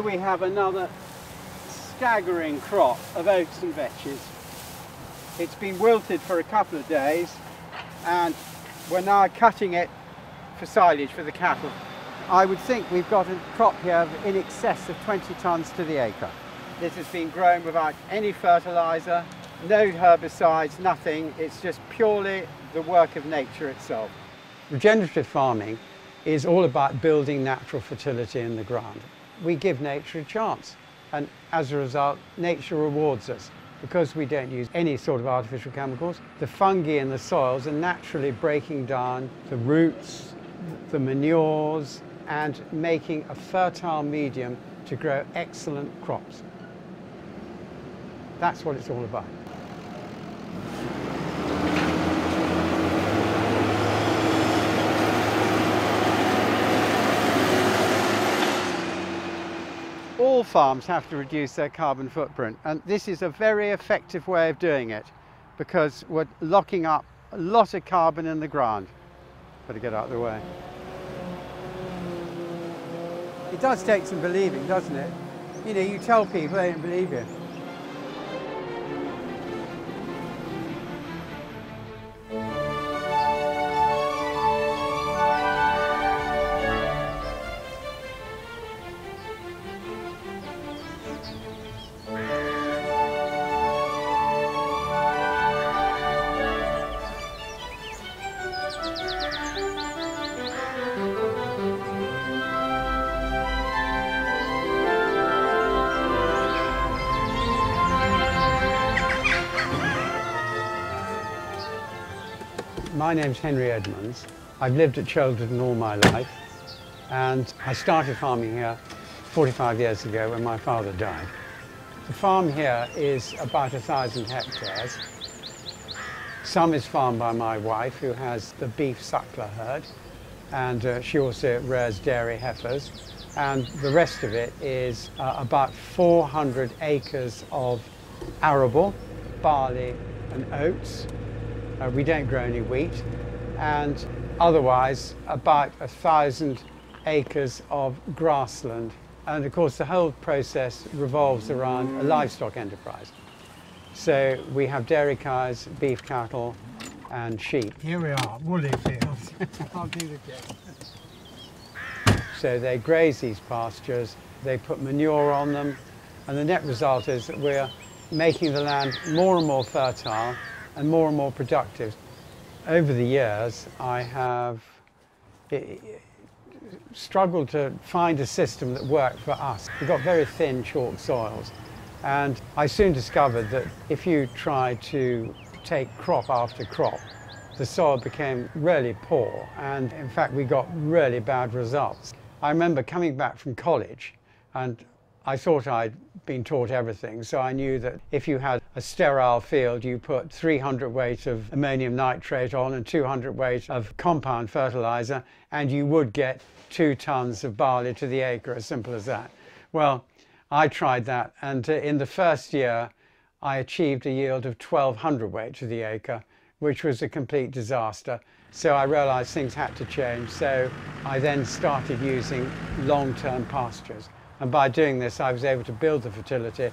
Here we have another staggering crop of oats and vetches. It's been wilted for a couple of days and we're now cutting it for silage for the cattle. I would think we've got a crop here of in excess of 20 tonnes to the acre. This has been grown without any fertiliser, no herbicides, nothing. It's just purely the work of nature itself. Regenerative farming is all about building natural fertility in the ground. We give nature a chance and as a result nature rewards us because we don't use any sort of artificial chemicals. The fungi in the soils are naturally breaking down the roots, the manures and making a fertile medium to grow excellent crops. That's what it's all about. All farms have to reduce their carbon footprint and this is a very effective way of doing it because we're locking up a lot of carbon in the ground. Better get out of the way. It does take some believing, doesn't it? You know, you tell people, they don't believe you. My name's Henry Edmunds. I've lived at Cholderton all my life and I started farming here 45 years ago when my father died. The farm here is about a thousand hectares. Some is farmed by my wife who has the beef suckler herd and uh, she also rears dairy heifers and the rest of it is uh, about 400 acres of arable, barley and oats uh, we don't grow any wheat. And otherwise, about a thousand acres of grassland. And of course, the whole process revolves around a livestock enterprise. So we have dairy cows, beef cattle, and sheep. Here we are, woolly fields. I'll do it again. So they graze these pastures, they put manure on them, and the net result is that we're making the land more and more fertile and more and more productive. Over the years, I have struggled to find a system that worked for us. We've got very thin chalk soils and I soon discovered that if you try to take crop after crop, the soil became really poor and in fact we got really bad results. I remember coming back from college and I thought I'd been taught everything, so I knew that if you had a sterile field, you put 300 weight of ammonium nitrate on and 200 weight of compound fertilizer, and you would get two tons of barley to the acre, as simple as that. Well, I tried that, and uh, in the first year, I achieved a yield of 1200 weight to the acre, which was a complete disaster. So I realized things had to change. So I then started using long-term pastures. And by doing this, I was able to build the fertility.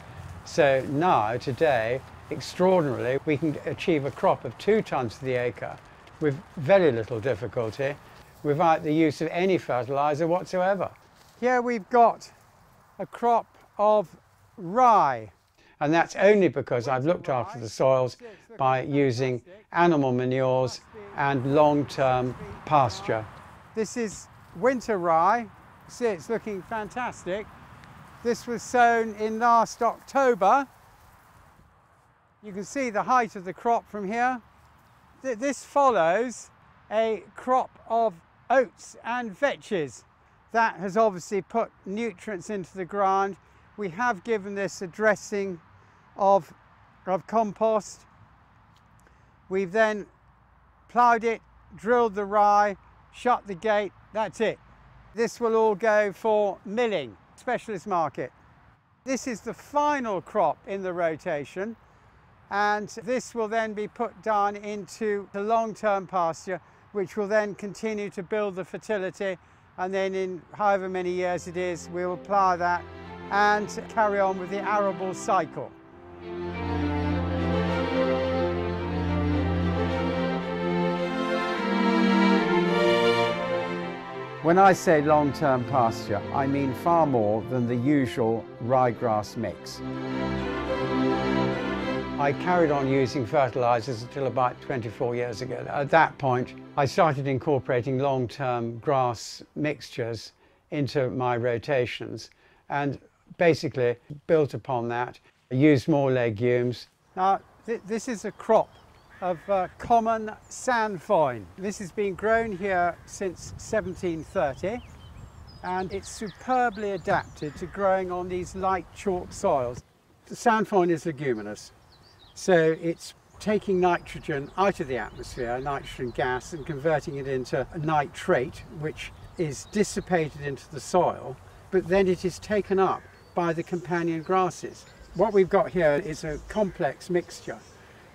So now, today, extraordinarily, we can achieve a crop of two tonnes to the acre with very little difficulty without the use of any fertiliser whatsoever. Here we've got a crop of rye. And that's only because I've looked after the soils by using animal manures and long-term pasture. This is winter rye. See, it's looking fantastic. This was sown in last October. You can see the height of the crop from here. This follows a crop of oats and vetches. That has obviously put nutrients into the ground. We have given this a dressing of, of compost. We've then ploughed it, drilled the rye, shut the gate, that's it. This will all go for milling specialist market. This is the final crop in the rotation and this will then be put down into the long-term pasture which will then continue to build the fertility and then in however many years it is we will plough that and carry on with the arable cycle. When I say long-term pasture, I mean far more than the usual ryegrass mix. I carried on using fertilizers until about 24 years ago. At that point, I started incorporating long-term grass mixtures into my rotations and basically built upon that, I used more legumes. Now, th this is a crop of uh, common sainfoin. This has been grown here since 1730 and it's superbly adapted to growing on these light chalk soils. The sainfoin is leguminous, so it's taking nitrogen out of the atmosphere, nitrogen gas, and converting it into nitrate, which is dissipated into the soil, but then it is taken up by the companion grasses. What we've got here is a complex mixture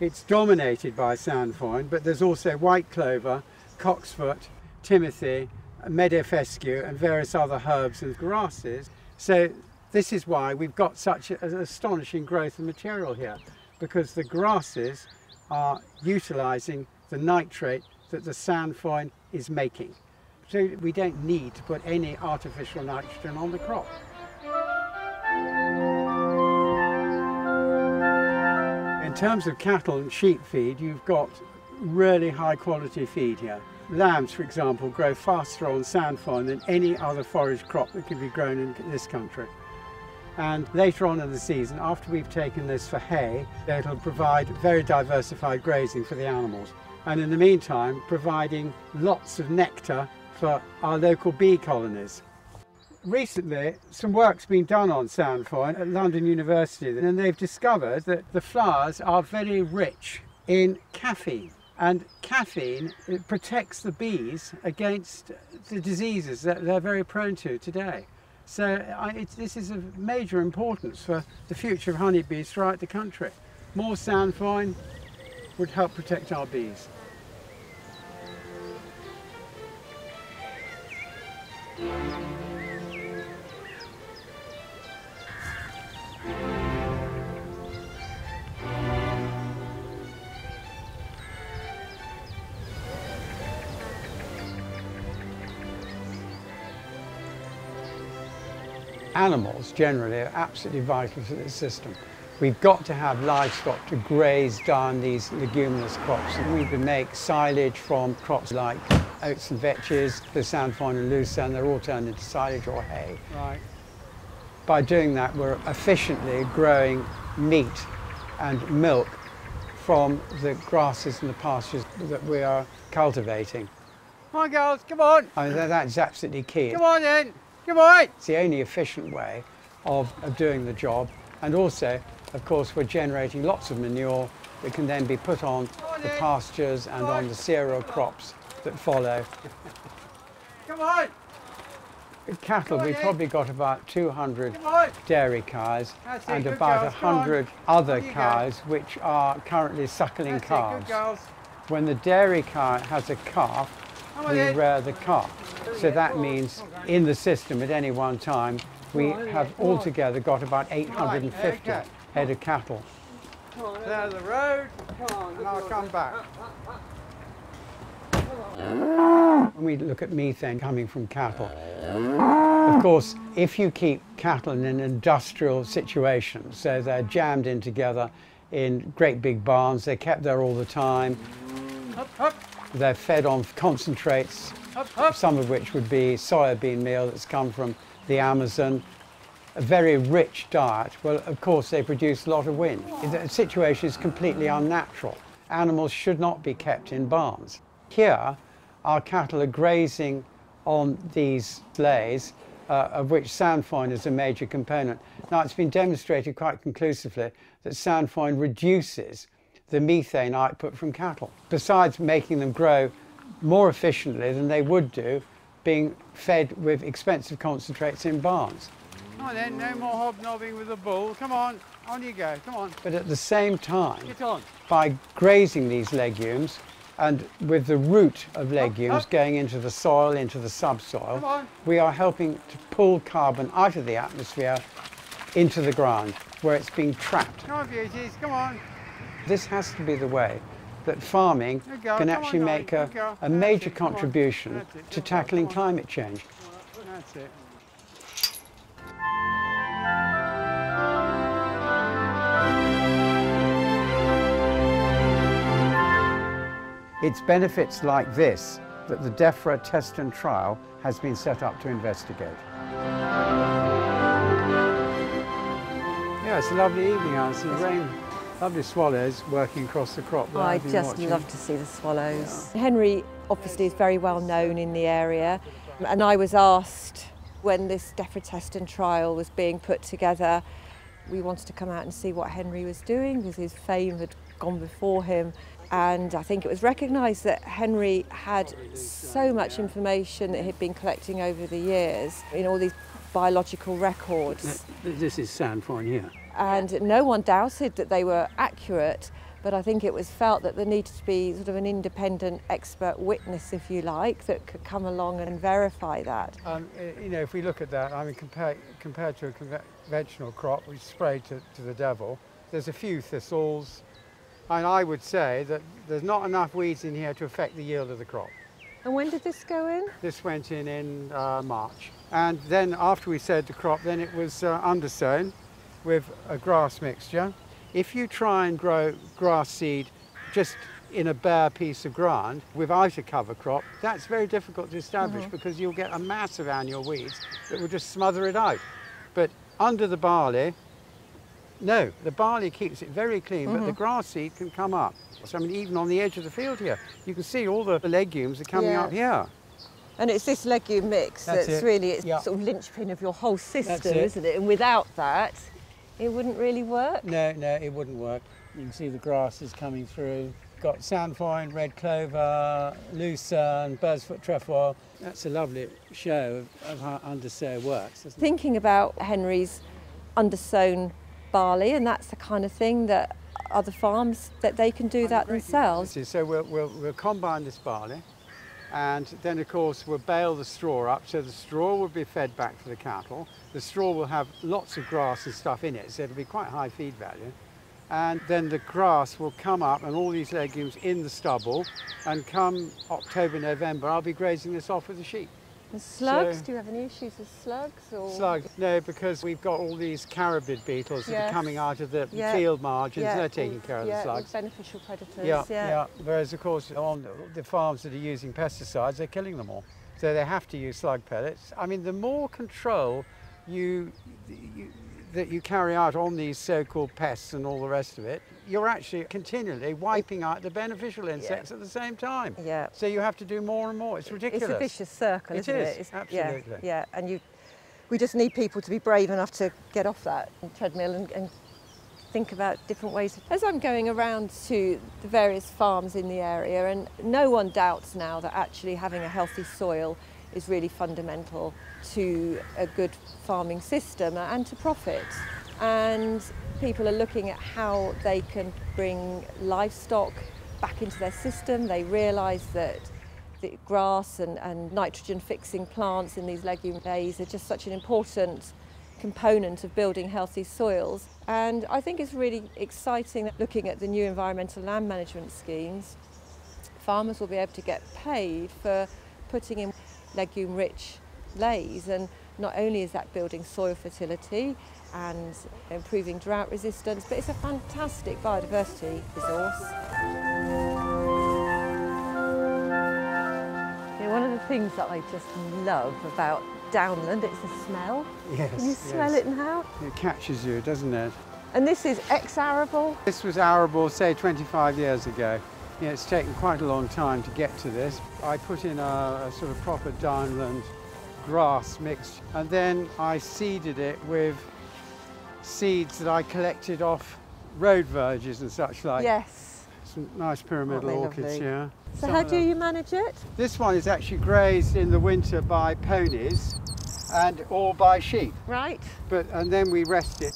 it's dominated by sainfoin, but there's also white clover, cocksfoot, timothy, meadow fescue and various other herbs and grasses. So this is why we've got such an astonishing growth of material here, because the grasses are utilising the nitrate that the sainfoin is making. So we don't need to put any artificial nitrogen on the crop. In terms of cattle and sheep feed, you've got really high quality feed here. Lambs, for example, grow faster on sainfoin than any other forage crop that can be grown in this country. And later on in the season, after we've taken this for hay, it'll provide very diversified grazing for the animals. And in the meantime, providing lots of nectar for our local bee colonies recently some work's been done on sainfoin at London University and they've discovered that the flowers are very rich in caffeine and caffeine protects the bees against the diseases that they're very prone to today. So I, this is of major importance for the future of honeybees throughout the country. More sainfoin would help protect our bees. Animals generally are absolutely vital to this system. We've got to have livestock to graze down these leguminous crops. And we can make silage from crops like oats and vetches, the sainfoin and lucerne, and they're all turned into silage or hay. Right. By doing that, we're efficiently growing meat and milk from the grasses and the pastures that we are cultivating. Come on, girls, come on. I mean, that's absolutely key. Come on, then. On! It's the only efficient way of, of doing the job. And also, of course, we're generating lots of manure that can then be put on the pastures and on the cereal crops that follow. Come on! With cattle, we've probably got about 200 dairy cows and about 100 other cows which are currently suckling calves. When the dairy cow has a calf, we rear the calf. So that means in the system at any one time, we have altogether got about 850 head of cattle. There's the road, and I'll come back. When we look at methane coming from cattle, of course, if you keep cattle in an industrial situation, so they're jammed in together in great big barns, they're kept there all the time, they're fed on concentrates, some of which would be soybean meal that's come from the Amazon, a very rich diet. Well, of course, they produce a lot of wind. The situation is completely unnatural. Animals should not be kept in barns. Here, our cattle are grazing on these sleighs, uh, of which sainfoin is a major component. Now, it's been demonstrated quite conclusively that sainfoin reduces the methane output from cattle, besides making them grow more efficiently than they would do being fed with expensive concentrates in barns. Come on then, no more hobnobbing with the bull. Come on, on you go, come on. But at the same time, by grazing these legumes and with the root of legumes up, up. going into the soil, into the subsoil, we are helping to pull carbon out of the atmosphere into the ground where it's being trapped. Come on, beauties, come on. This has to be the way that farming go, can come on, actually make a, a major it, contribution it, to tackling climate change. It's benefits like this that the DEFRA test and trial has been set up to investigate. Yeah, it's a lovely evening out. Some rain, lovely swallows working across the crop. I just watching. love to see the swallows. Henry obviously is very well known in the area, and I was asked when this DEFRA test trial was being put together, we wanted to come out and see what Henry was doing because his fame had gone before him. And I think it was recognised that Henry had so much information that he'd been collecting over the years in all these biological records This is sainfoin here. And no one doubted that they were accurate. But I think it was felt that there needed to be sort of an independent expert witness, if you like, that could come along and verify that. Um, you know, if we look at that, I mean, compared, compared to a conventional crop, we sprayed to, to the devil, there's a few thistles, and I would say that there's not enough weeds in here to affect the yield of the crop. And when did this go in? This went in in uh, March. And then after we sowed the crop, then it was uh, undersown with a grass mixture. If you try and grow grass seed just in a bare piece of ground without a cover crop, that's very difficult to establish mm-hmm. because you'll get a mass of annual weeds that will just smother it out. But under the barley, no, the barley keeps it very clean, but the mm-hmm. grass seed can come up. So I mean, even on the edge of the field here, you can see all the legumes are coming Yeah. up here. And it's this legume mix That's that's, really it's Yeah. sort of linchpin of your whole system, isn't it? And without that, it wouldn't really work. No, no, it wouldn't work. You can see the grass is coming through. Got sainfoin, red clover, lucerne, bird's-foot trefoil. That's a lovely show of, how undersow works, isn't it? Thinking about Henry's undersown barley, and that's the kind of thing that other farms that they can do that themselves. So we'll, we'll, we'll combine this barley and then of course we'll bale the straw up so the straw will be fed back to the cattle. The straw will have lots of grass and stuff in it so it'll be quite high feed value. And then the grass will come up and all these legumes in the stubble and come October, November I'll be grazing this off with the sheep. And slugs, So- do you have any issues with slugs? Or? Slugs, no, because we've got all these carabid beetles that are coming out of the Yeah. field margins, Yeah, they're taking care of yeah, the slugs. beneficial predators. Yeah, yeah, Whereas, of course, on the farms that are using pesticides, they're killing them all. So they have to use slug pellets. I mean, the more control you, you that you carry out on these so-called pests and all the rest of it, you're actually continually wiping out the beneficial insects at the same time. Yeah. So you have to do more and more. It's ridiculous. It's a vicious circle, It isn't is, it? It's, absolutely. Yeah, yeah, and you, we just need people to be brave enough to get off that treadmill and, and think about different ways. As I'm going around to the various farms in the area, and no one doubts now that actually having a healthy soil is really fundamental to a good farming system and to profit. And people are looking at how they can bring livestock back into their system. They realise that the grass and, and nitrogen fixing plants in these legume bays are just such an important component of building healthy soils. And I think it's really exciting that looking at the new environmental land management schemes, farmers will be able to get paid for putting in legume rich leys and not only is that building soil fertility and improving drought resistance, but it's a fantastic biodiversity resource. You know, one of the things that I just love about Downland, it's the smell. Yes, Can you smell yes. it now? It catches you, doesn't it? And this is ex-arable. This was arable, say, 25 years ago. Yeah, it's taken quite a long time to get to this. I put in a, a sort of proper downland grass mix, and then I seeded it with seeds that I collected off road verges and such like. Yes. Some nice pyramidal orchids, lovely? yeah. So Some how do you manage it? This one is actually grazed in the winter by ponies and or by sheep. Right. But and then we rest it.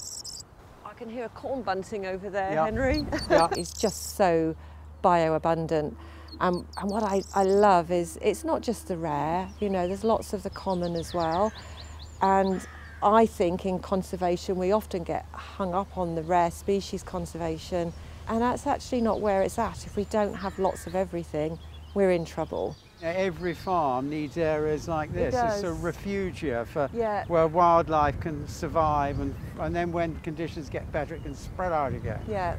I can hear a corn bunting over there, Yeah. Henry. Yeah. it's just so bioabundant. Um, and what I, I love is it's not just the rare, you know, there's lots of the common as well. And I think in conservation we often get hung up on the rare species conservation and that's actually not where it's at. If we don't have lots of everything, we're in trouble. Every farm needs areas like this. It it's a refugia for Yeah. where wildlife can survive and, and then when conditions get better it can spread out again. Yeah.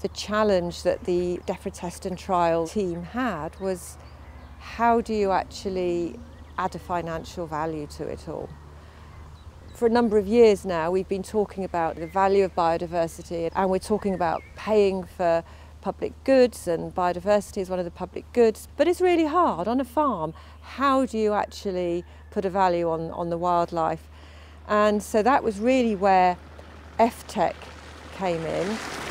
The challenge that the DEFRA test and trial team had was how do you actually add a financial value to it all? For a number of years now, we've been talking about the value of biodiversity and we're talking about paying for public goods and biodiversity is one of the public goods. But it's really hard on a farm. How do you actually put a value on, on the wildlife? And so that was really where eftec came in.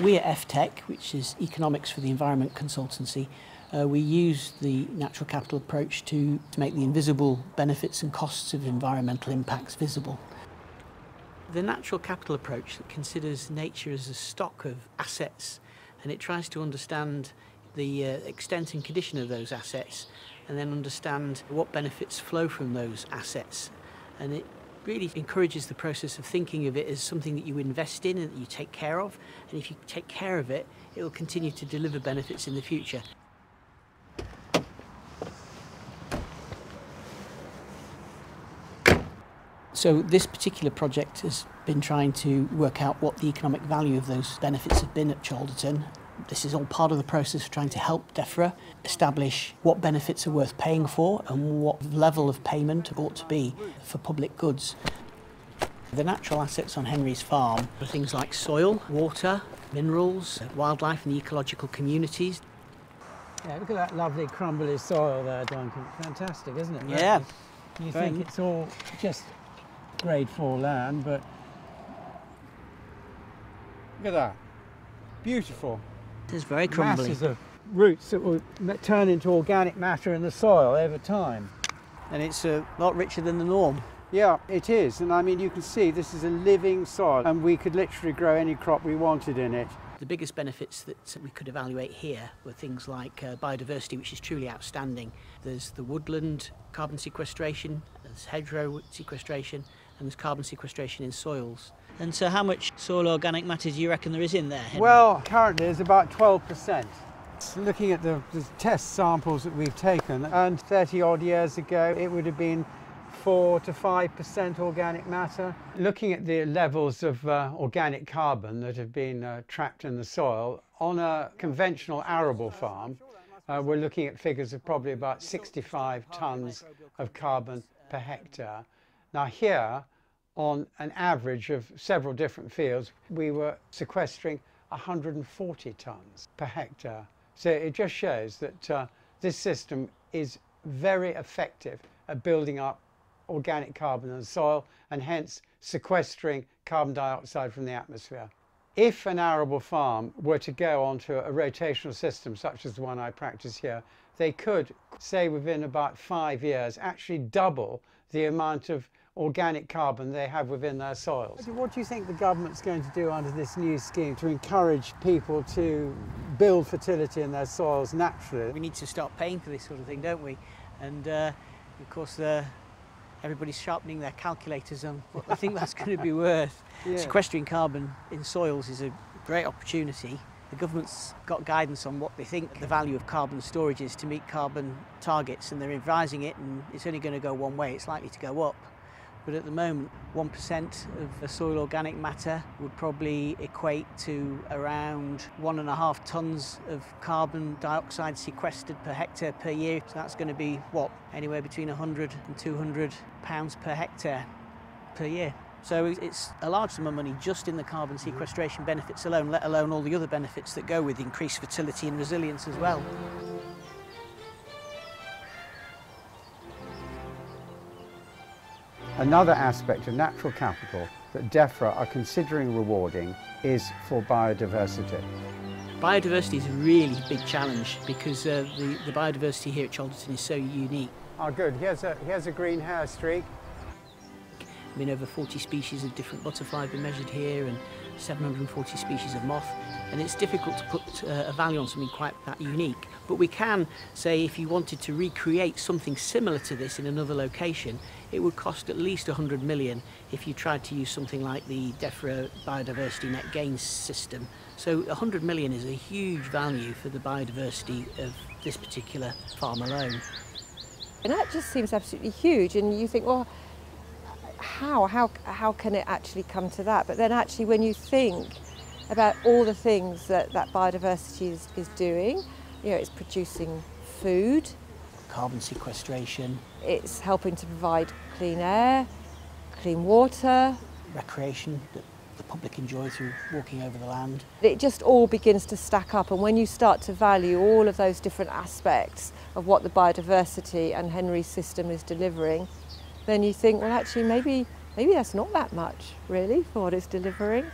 We at eftec, which is Economics for the Environment Consultancy, uh, we use the natural capital approach to, to make the invisible benefits and costs of environmental impacts visible. The natural capital approach that considers nature as a stock of assets and it tries to understand the uh, extent and condition of those assets and then understand what benefits flow from those assets. And it really encourages the process of thinking of it as something that you invest in and that you take care of. And if you take care of it, it will continue to deliver benefits in the future. So this particular project has been trying to work out what the economic value of those benefits have been at Cholderton. This is all part of the process of trying to help DEFRA establish what benefits are worth paying for and what level of payment ought to be for public goods. The natural assets on Henry's farm are things like soil, water, minerals, wildlife and the ecological communities. Yeah, look at that lovely crumbly soil there, Duncan. Fantastic, isn't it? Yeah. You think it's all just grade four land, but look at that. Beautiful. It's very crumbly. Masses of roots that will turn into organic matter in the soil over time. And it's a lot richer than the norm. Yeah, it is. And I mean, you can see this is a living soil and we could literally grow any crop we wanted in it. The biggest benefits that we could evaluate here were things like uh, biodiversity, which is truly outstanding. There's the woodland carbon sequestration, there's hedgerow sequestration, and there's carbon sequestration in soils. And so, how much soil organic matter do you reckon there is in there? Henry? Well, currently it's about 12%. Looking at the, the test samples that we've taken, and 30 odd years ago it would have been 4 to 5% organic matter. Looking at the levels of uh, organic carbon that have been uh, trapped in the soil on a conventional arable farm, uh, we're looking at figures of probably about 65 tonnes of carbon per hectare. Now here, on an average of several different fields, we were sequestering 140 tonnes per hectare. So it just shows that uh, this system is very effective at building up organic carbon in the soil and hence sequestering carbon dioxide from the atmosphere. If an arable farm were to go onto a rotational system such as the one I practice here, they could, say within about five years, actually double the amount of organic carbon they have within their soils. What do you think the government's going to do under this new scheme to encourage people to build fertility in their soils naturally? we need to start paying for this sort of thing, don't we? And uh, of course, uh, everybody's sharpening their calculators on what they think that's going to be worth. Yeah. Sequestering carbon in soils is a great opportunity. The government's got guidance on what they think the value of carbon storage is to meet carbon targets, and they're revising it, and it's only going to go one way. It's likely to go up. But at the moment, 1% of the soil organic matter would probably equate to around one and a half tonnes of carbon dioxide sequestered per hectare per year. So that's going to be what? Anywhere between 100 and 200 pounds per hectare per year. So it's a large sum of money just in the carbon mm-hmm. sequestration benefits alone, let alone all the other benefits that go with increased fertility and resilience as well. Another aspect of natural capital that DEFRA are considering rewarding is for biodiversity. Biodiversity is a really big challenge because uh, the, the biodiversity here at Cholderton is so unique. Oh good, here's a, here's a green hairstreak. I mean, over 40 species of different butterfly have been measured here, and 740 species of moth, and it's difficult to put uh, a value on something quite that unique. But we can say if you wanted to recreate something similar to this in another location, it would cost at least 100 million if you tried to use something like the DEFRA biodiversity net gain system. So 100 million is a huge value for the biodiversity of this particular farm alone. And that just seems absolutely huge. And you think, well, how, how, how can it actually come to that? But then actually when you think about all the things that that biodiversity is, is doing, you know, it's producing food. Carbon sequestration. It's helping to provide clean air, clean water. Recreation that the public enjoy through walking over the land. It just all begins to stack up and when you start to value all of those different aspects of what the biodiversity and Henry's system is delivering, then you think, well, actually, maybe, maybe that's not that much, really, for what it's delivering.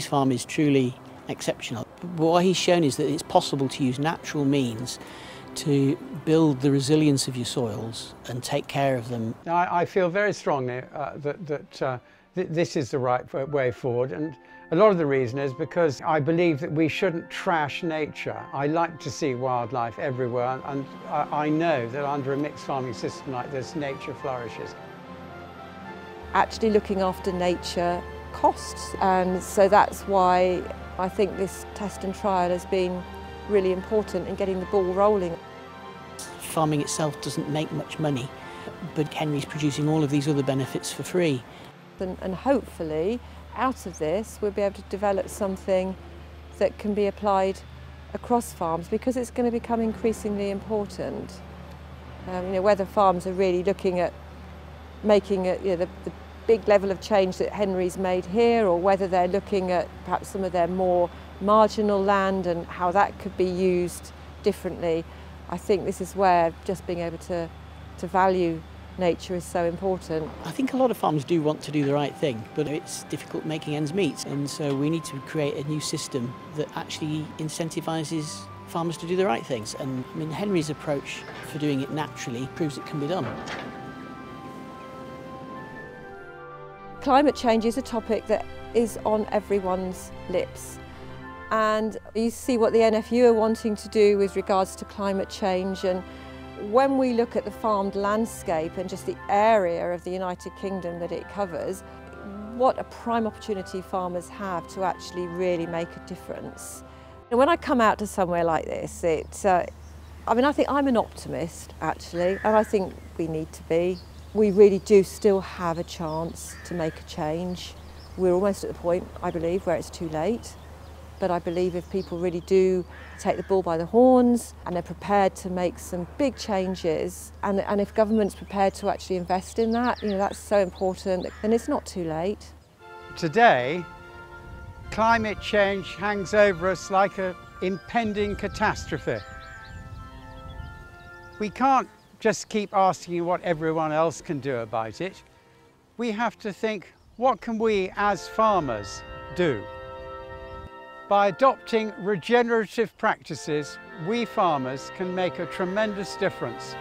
Henry's farm is truly exceptional. What he's shown is that it's possible to use natural means to build the resilience of your soils and take care of them. I, I feel very strongly uh, that, that uh, th this is the right way forward and a lot of the reason is because I believe that we shouldn't trash nature. I like to see wildlife everywhere and I, I know that under a mixed farming system like this, nature flourishes. Actually looking after nature costs and so that's why I think this test and trial has been really important in getting the ball rolling. Farming itself doesn't make much money, but Henry's producing all of these other benefits for free. And, and hopefully, out of this, we'll be able to develop something that can be applied across farms because it's going to become increasingly important. Um, you know, whether farms are really looking at making a, you know, the, the big level of change that Henry's made here or whether they're looking at perhaps some of their more marginal land and how that could be used differently. I think this is where just being able to, to value nature is so important. I think a lot of farms do want to do the right thing, but it's difficult making ends meet. And so we need to create a new system that actually incentivises farmers to do the right things. And I mean, Henry's approach for doing it naturally proves it can be done. Climate change is a topic that is on everyone's lips. And you see what the NFU are wanting to do with regards to climate change. And when we look at the farmed landscape and just the area of the United Kingdom that it covers, what a prime opportunity farmers have to actually really make a difference. And when I come out to somewhere like this, it, uh, I mean, I think I'm an optimist actually, and I think we need to be we really do still have a chance to make a change. We're almost at the point, I believe, where it's too late. But I believe if people really do take the bull by the horns and they're prepared to make some big changes, and, and if government's prepared to actually invest in that, you know, that's so important, then it's not too late. Today, climate change hangs over us like an impending catastrophe. We can't just keep asking what everyone else can do about it. We have to think, what can we as farmers do? By adopting regenerative practices, we farmers can make a tremendous difference